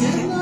Senhor.